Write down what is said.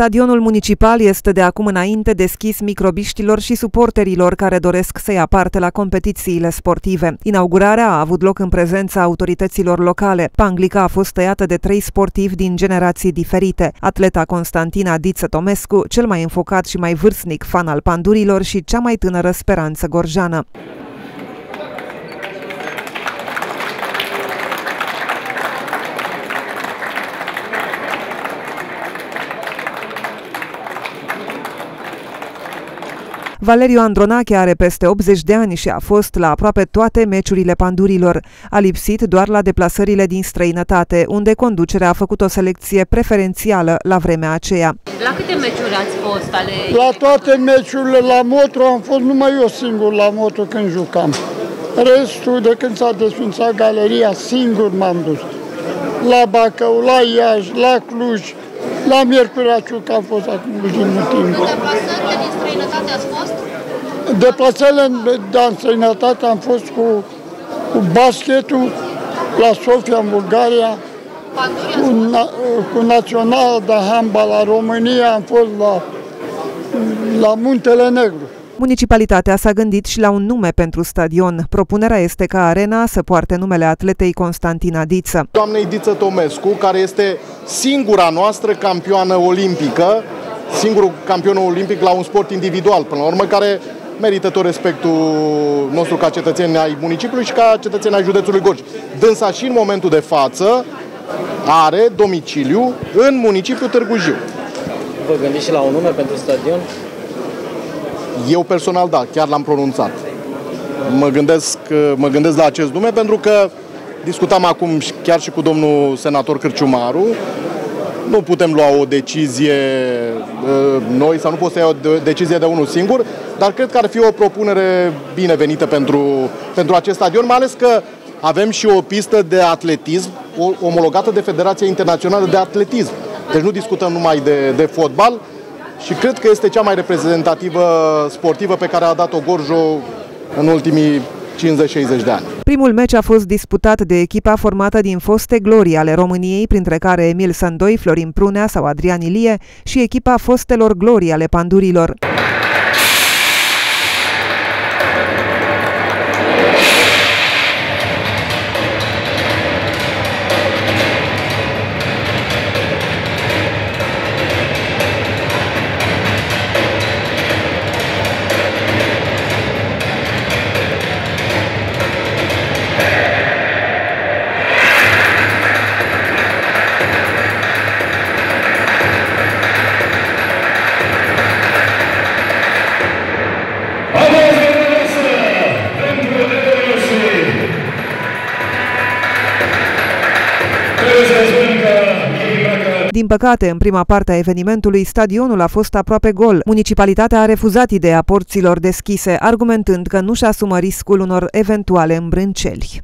Stadionul municipal este de acum înainte deschis microbiștilor și suporterilor care doresc să ia parte la competițiile sportive. Inaugurarea a avut loc în prezența autorităților locale. Panglica a fost tăiată de trei sportivi din generații diferite. Atleta Constantina Diță Tomescu, cel mai înfocat și mai vârstnic fan al pandurilor și cea mai tânără speranță gorjană. Valeriu Andronache are peste 80 de ani și a fost la aproape toate meciurile pandurilor. A lipsit doar la deplasările din străinătate, unde conducerea a făcut o selecție preferențială la vremea aceea. La câte meciuri ați fost ale... La toate meciurile la moto am fost numai eu singur la moto când jucam. Restul, de când s-a desfințat galeria, singur m-am dus. La Bacău, la Iași, la Cluj, la Miercurea Ciuc am fost acum ultimul timp. Deplasările din străinătate ați fost? Deplasările din străinătate am fost cu, cu basketul la Sofia, în Bulgaria, cu, na, cu Național de Handbal la România am fost la, la Muntele Negru. Municipalitatea s-a gândit și la un nume pentru stadion. Propunerea este ca arena să poarte numele atletei Constantina Diță. Doamnei Diță Tomescu, care este singura noastră campioană olimpică, singurul campion olimpic la un sport individual, până la urmă, care merită tot respectul nostru ca cetățeni ai municipiului și ca cetățeni ai județului Gorj. Dânsa și în momentul de față are domiciliu în municipiul Târgu Jiu. Vă gândiți și la un nume pentru stadion? Eu personal, da, chiar l-am pronunțat. Mă gândesc, mă gândesc la acest nume pentru că discutam acum chiar și cu domnul senator Cârciumaru. Nu putem lua o decizie ă, noi sau nu pot să iau o decizie de unul singur, dar cred că ar fi o propunere binevenită pentru, pentru acest stadion, mai ales că avem și o pistă de atletism omologată de Federația Internațională de Atletism. Deci nu discutăm numai de, de fotbal, și cred că este cea mai reprezentativă sportivă pe care a dat-o Gorjo în ultimii 50-60 de ani. Primul meci a fost disputat de echipa formată din foste glorii ale României, printre care Emil Sandoi, Florin Prunea sau Adrian Ilie și echipa fostelor glorii ale pandurilor. Din păcate, în prima parte a evenimentului, stadionul a fost aproape gol. Municipalitatea a refuzat ideea porților deschise, argumentând că nu-și asumă riscul unor eventuale îmbrânceli.